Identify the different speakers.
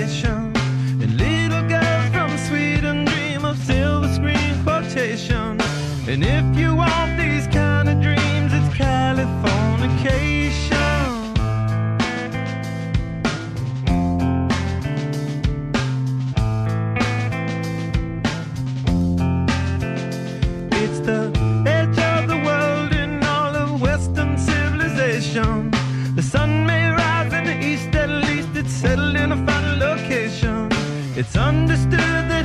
Speaker 1: vacation. And little girls from Sweden dream of silver screen quotation. And if you want these kind of dreams, it's Californication. It's the edge of the world in all of Western civilization. The sun may It's understood that